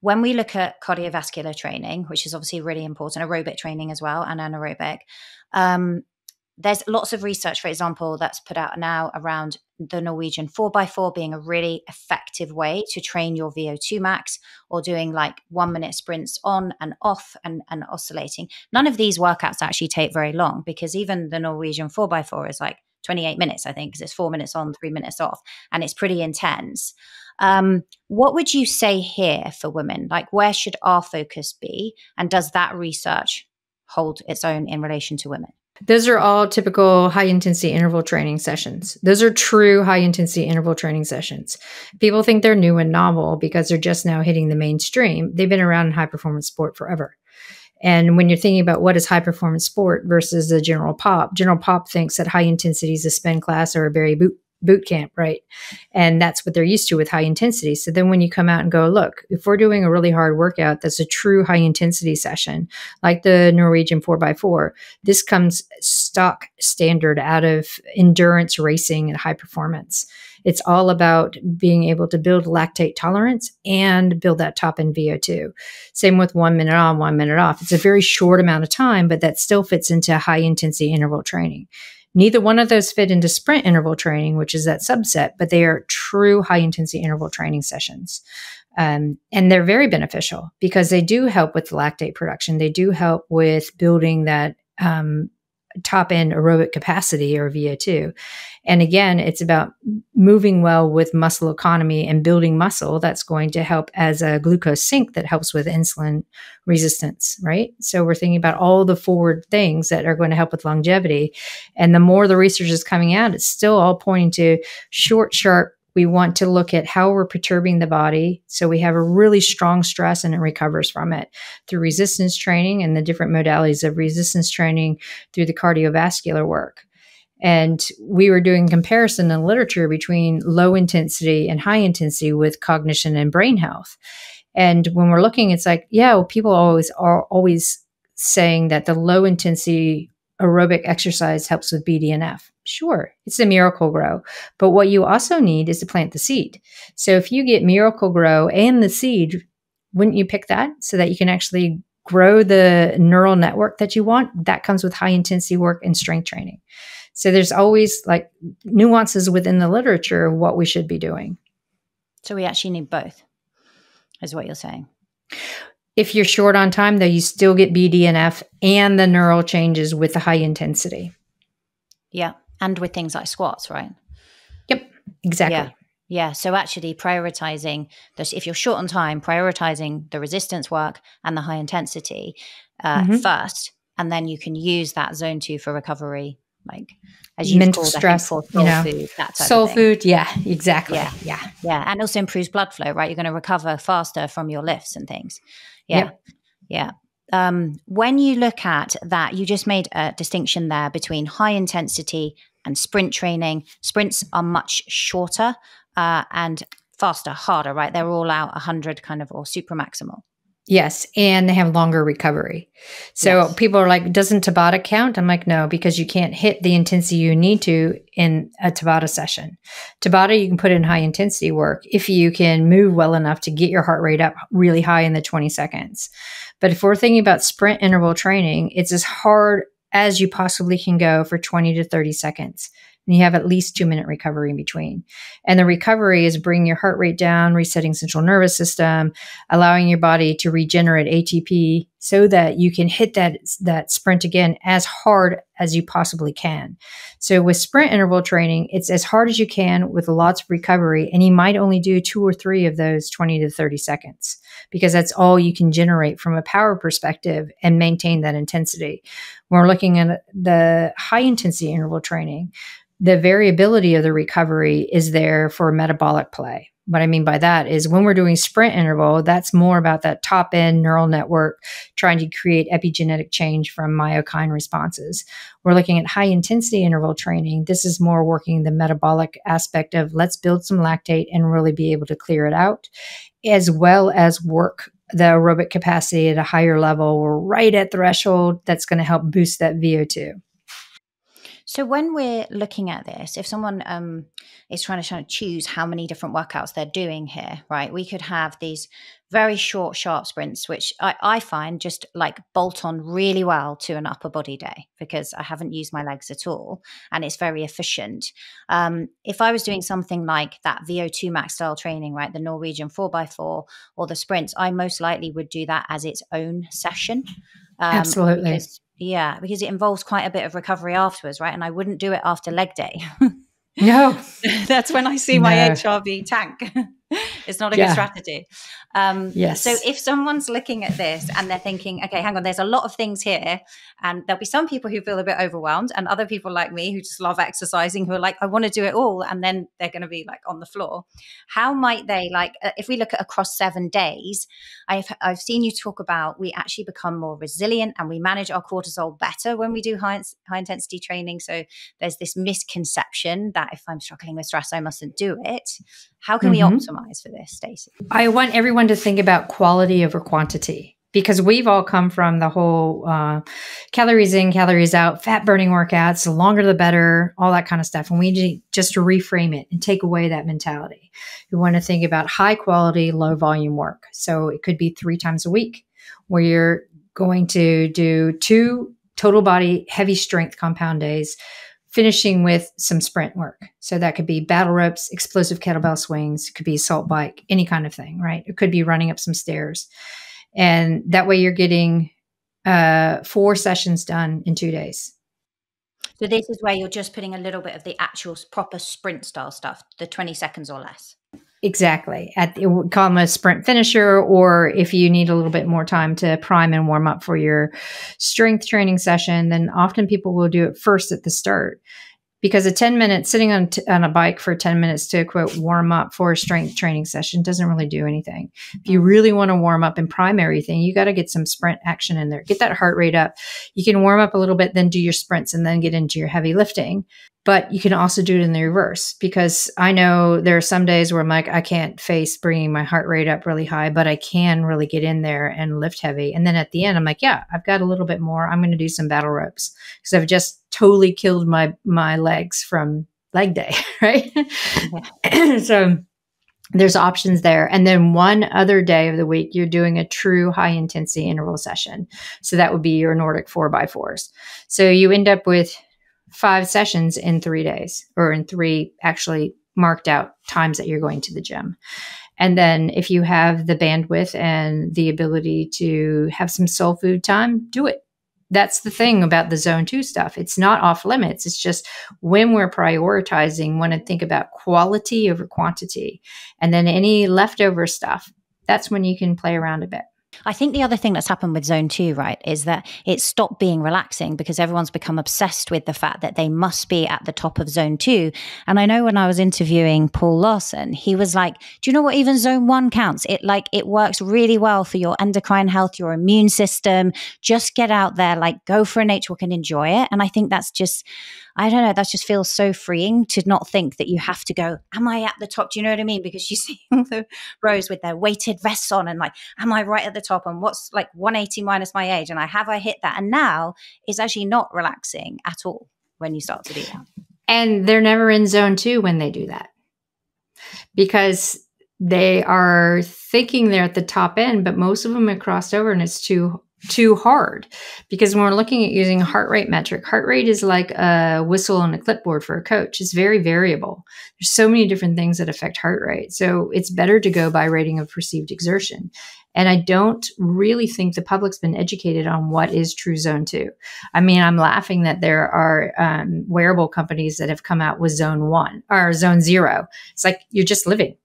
When we look at cardiovascular training, which is obviously really important, aerobic training as well, and anaerobic, um, there's lots of research, for example, that's put out now around the Norwegian 4x4 being a really effective way to train your VO2 max or doing like one minute sprints on and off and, and oscillating. None of these workouts actually take very long because even the Norwegian 4x4 is like 28 minutes, I think, because it's four minutes on, three minutes off, and it's pretty intense. Um, what would you say here for women? Like, where should our focus be? And does that research hold its own in relation to women? Those are all typical high intensity interval training sessions. Those are true high intensity interval training sessions. People think they're new and novel because they're just now hitting the mainstream. They've been around in high performance sport forever. And when you're thinking about what is high performance sport versus the general pop, general pop thinks that high intensity is a spin class or a Barry boot boot camp, right? And that's what they're used to with high intensity. So then when you come out and go, look, if we're doing a really hard workout that's a true high intensity session, like the Norwegian 4x4, this comes stock standard out of endurance racing and high performance. It's all about being able to build lactate tolerance and build that top end VO2. Same with one minute on, one minute off. It's a very short amount of time, but that still fits into high intensity interval training. Neither one of those fit into sprint interval training, which is that subset, but they are true high intensity interval training sessions. Um, and they're very beneficial because they do help with lactate production. They do help with building that um, top end aerobic capacity or VO2. And again, it's about moving well with muscle economy and building muscle that's going to help as a glucose sink that helps with insulin resistance, right? So we're thinking about all the forward things that are going to help with longevity. And the more the research is coming out, it's still all pointing to short, sharp we want to look at how we're perturbing the body so we have a really strong stress and it recovers from it through resistance training and the different modalities of resistance training through the cardiovascular work. And we were doing comparison in literature between low intensity and high intensity with cognition and brain health. And when we're looking, it's like, yeah, well, people always are always saying that the low intensity aerobic exercise helps with BDNF. Sure, it's a Miracle-Gro. But what you also need is to plant the seed. So if you get Miracle-Gro and the seed, wouldn't you pick that so that you can actually grow the neural network that you want? That comes with high intensity work and strength training. So there's always like nuances within the literature of what we should be doing. So we actually need both, is what you're saying. If you're short on time, though, you still get BDNF and the neural changes with the high intensity. Yeah. And with things like squats, right? Yep. Exactly. Yeah. Yeah. So actually prioritizing this, if you're short on time, prioritizing the resistance work and the high intensity uh, mm-hmm. first, and then you can use that zone two for recovery, like as you mental stress, soul you know, food, that soul food. Yeah, exactly. Yeah. Yeah. Yeah. And also improves blood flow, right? You're going to recover faster from your lifts and things. Yeah. Yep. Yeah. Um, when you look at that, you just made a distinction there between high intensity and sprint training. Sprints are much shorter uh, and faster, harder, right? They're all out 100 kind of or super maximal. Yes, and they have longer recovery. So yes. people are like, doesn't Tabata count? I'm like, no, because you can't hit the intensity you need to in a Tabata session. Tabata, you can put in high intensity work if you can move well enough to get your heart rate up really high in the 20 seconds. But if we're thinking about sprint interval training, it's as hard as you possibly can go for 20 to 30 seconds and you have at least two minute recovery in between. And the recovery is bringing your heart rate down, resetting central nervous system, allowing your body to regenerate ATP so that you can hit that that sprint again as hard as you possibly can. So with sprint interval training, it's as hard as you can with lots of recovery and you might only do two or three of those 20 to 30 seconds because that's all you can generate from a power perspective and maintain that intensity. When we're looking at the high intensity interval training, the variability of the recovery is there for metabolic play. What I mean by that is when we're doing sprint interval, that's more about that top end neural network trying to create epigenetic change from myokine responses. We're looking at high intensity interval training. This is more working the metabolic aspect of let's build some lactate and really be able to clear it out, as well as work the aerobic capacity at a higher level. We're right at threshold that's going to help boost that VO2. So when we're looking at this, if someone um, is trying to, to choose how many different workouts they're doing here, right? We could have these very short, sharp sprints, which I, I find just like bolt on really well to an upper body day because I haven't used my legs at all and it's very efficient. Um, if I was doing something like that VO2 max style training, right, the Norwegian 4x4 or the sprints, I most likely would do that as its own session. Um, Absolutely. Yeah, because it involves quite a bit of recovery afterwards, right? And I wouldn't do it after leg day. no. That's when I see my no. HRV tank. it's not a yeah. good strategy. Um, yes. So if someone's looking at this and they're thinking, okay, hang on, there's a lot of things here, and there'll be some people who feel a bit overwhelmed, and other people like me who just love exercising who are like, I want to do it all, and then they're going to be like on the floor. How might they like? Uh, if we look at across seven days, I've I've seen you talk about we actually become more resilient and we manage our cortisol better when we do high high intensity training. So there's this misconception that if I'm struggling with stress, I mustn't do it. How can mm-hmm. we optimize for this, Stacy? I want everyone to think about quality over quantity because we've all come from the whole uh, calories in, calories out, fat burning workouts, the longer the better, all that kind of stuff. And we need just to reframe it and take away that mentality. We want to think about high quality, low volume work. So it could be three times a week where you're going to do two total body heavy strength compound days finishing with some sprint work. So that could be battle ropes, explosive kettlebell swings, it could be assault bike, any kind of thing, right? It could be running up some stairs. And that way you're getting uh, four sessions done in two days. So this is where you're just putting a little bit of the actual proper sprint style stuff, the 20 seconds or less. Exactly. At the, call them a sprint finisher, or if you need a little bit more time to prime and warm up for your strength training session, then often people will do it first at the start because a 10 minutes sitting on, t- on a bike for 10 minutes to quote warm up for a strength training session doesn't really do anything if you mm-hmm. really want to warm up and prime everything you got to get some sprint action in there get that heart rate up you can warm up a little bit then do your sprints and then get into your heavy lifting but you can also do it in the reverse because I know there are some days where I'm like, I can't face bringing my heart rate up really high, but I can really get in there and lift heavy. And then at the end, I'm like, yeah, I've got a little bit more. I'm going to do some battle ropes because I've just totally killed my my legs from leg day, right? so there's options there. And then one other day of the week, you're doing a true high intensity interval session. So that would be your Nordic four by fours. So you end up with five sessions in three days or in three actually marked out times that you're going to the gym. And then if you have the bandwidth and the ability to have some soul food time, do it. That's the thing about the zone two stuff. It's not off limits. It's just when we're prioritizing, want to think about quality over quantity. And then any leftover stuff, that's when you can play around a bit. I think the other thing that's happened with zone two, right, is that it stopped being relaxing because everyone's become obsessed with the fact that they must be at the top of zone two. And I know when I was interviewing Paul Laursen, he was like, Do you know what even zone one counts? It like it works really well for your endocrine health, your immune system. Just get out there, like go for a nature walk and enjoy it. And I think that's just I don't know, that just feels so freeing to not think that you have to go, Am I at the top? Do you know what I mean? Because you see all the rows with their weighted vests on and like, Am I right at the top? And what's like 180 minus my age? And I have I hit that? And now it's actually not relaxing at all when you start to do that. And they're never in zone two when they do that because they are thinking they're at the top end, but most of them have crossed over and it's too too hard because when we're looking at using heart rate metric, heart rate is like a whistle on a clipboard for a coach. It's very variable. There's so many different things that affect heart rate. So it's better to go by rating of perceived exertion. And I don't really think the public's been educated on what is true zone two. I mean, I'm laughing that there are um, wearable companies that have come out with zone one or zone zero. It's like you're just living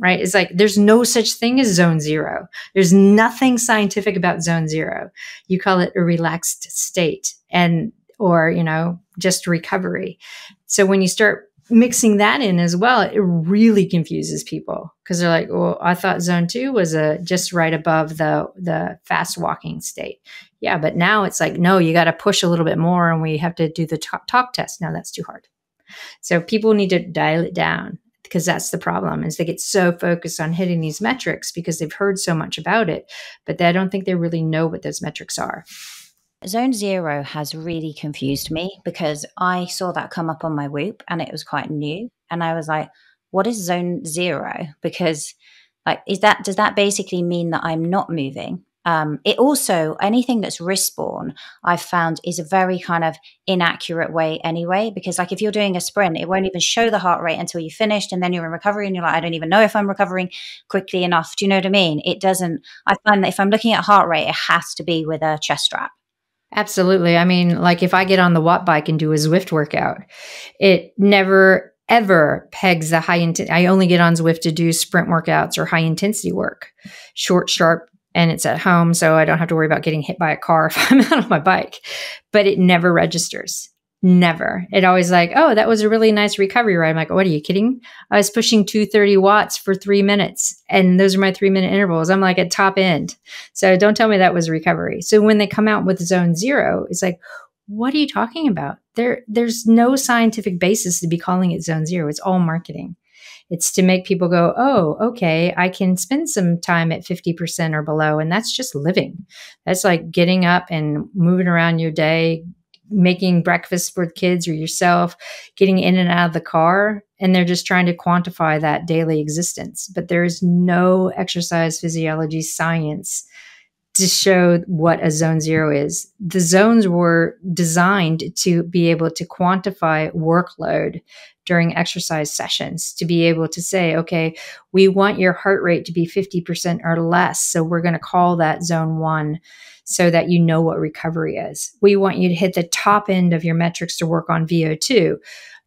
right? It's like there's no such thing as zone zero. There's nothing scientific about zone zero. You call it a relaxed state and, or, you know, just recovery. So when you start mixing that in as well, it really confuses people because they're like, well, I thought zone two was a just right above the, the fast walking state. Yeah. But now it's like, no, you got to push a little bit more and we have to do the talk, talk test. Now that's too hard. So people need to dial it down because that's the problem is they get so focused on hitting these metrics because they've heard so much about it but they, i don't think they really know what those metrics are Zone zero has really confused me because I saw that come up on my Whoop and it was quite new. And I was like, what is zone zero? Because like is that does that basically mean that I'm not moving? Um, it also anything that's wrist borne I've found is a very kind of inaccurate way anyway because like if you're doing a sprint it won't even show the heart rate until you finished and then you're in recovery and you're like I don't even know if I'm recovering quickly enough do you know what I mean it doesn't I find that if I'm looking at heart rate it has to be with a chest strap Absolutely. I mean, like if I get on the Wattbike and do a Zwift workout, it never ever pegs the high intensity. I only get on Zwift to do sprint workouts or high intensity work, short, sharp, and it's at home. So I don't have to worry about getting hit by a car if I'm out on my bike, but it never registers. Never. It always like, oh, that was a really nice recovery ride. I'm like, what are you kidding? I was pushing 230 watts for three minutes, and those are my three minute intervals. I'm like at top end. So don't tell me that was recovery. So when they come out with zone zero, it's like, what are you talking about? There, there's no scientific basis to be calling it zone zero. It's all marketing. It's to make people go, oh, okay, I can spend some time at 50% or below. And that's just living. That's like getting up and moving around your day, making breakfast for kids or yourself, getting in and out of the car, and they're just trying to quantify that daily existence. But there is no exercise physiology science to show what a zone zero is. The zones were designed to be able to quantify workload during exercise sessions, to be able to say, okay, we want your heart rate to be 50% or less. So we're going to call that zone one so that you know what recovery is. We want you to hit the top end of your metrics to work on VO2.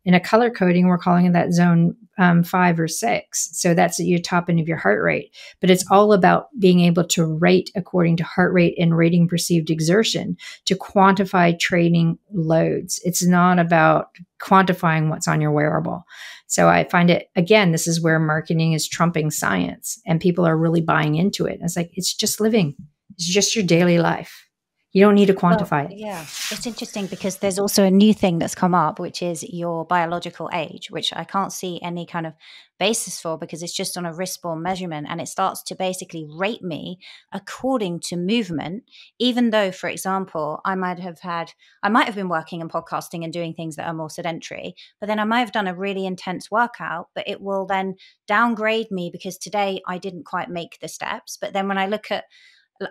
In a color coding, we're calling that zone um, five or six. So that's at your top end of your heart rate. But it's all about being able to rate according to heart rate and rating perceived exertion to quantify training loads. It's not about quantifying what's on your wearable. So I find it, again, this is where marketing is trumping science and people are really buying into it. It's like, it's just living, it's just your daily life. You don't need to quantify well, it. Yeah. It's interesting because there's also a new thing that's come up, which is your biological age, which I can't see any kind of basis for because it's just on a wrist borne measurement and it starts to basically rate me according to movement, even though, for example, I might have had, I might have been working and podcasting and doing things that are more sedentary, but then I might have done a really intense workout, but it will then downgrade me because today I didn't quite make the steps. But then when I look at,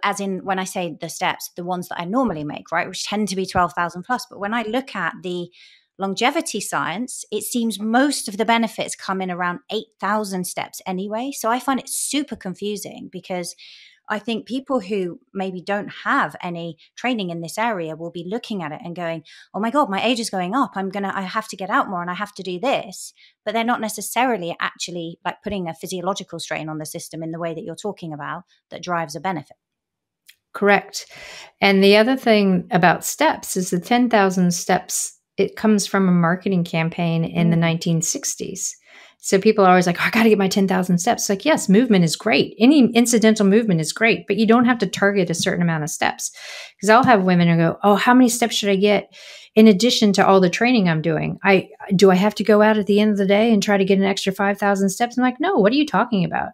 as in when I say the steps, the ones that I normally make, right, which tend to be 12,000 plus. But when I look at the longevity science, it seems most of the benefits come in around 8,000 steps anyway. So I find it super confusing because I think people who maybe don't have any training in this area will be looking at it and going, "Oh my god, my age is going up. I'm going to I have to get out more and I have to do this." But they're not necessarily actually like putting a physiological strain on the system in the way that you're talking about that drives a benefit. Correct. And the other thing about steps is the 10,000 steps, it comes from a marketing campaign in the 1960s. Mm. So people are always like, oh, I got to get my 10,000 steps. like, yes, movement is great. Any incidental movement is great, but you don't have to target a certain amount of steps. Because I'll have women who go, oh, how many steps should I get in addition to all the training I'm doing? I do I have to go out at the end of the day and try to get an extra 5,000 steps? I'm like, no, what are you talking about?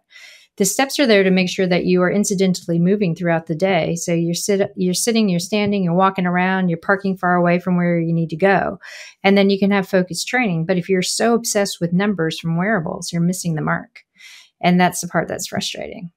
The steps are there to make sure that you are incidentally moving throughout the day. So you're sit you're sitting, you're standing, you're walking around, you're parking far away from where you need to go. And then you can have focused training. But if you're so obsessed with numbers from wearables, you're missing the mark. And that's the part that's frustrating.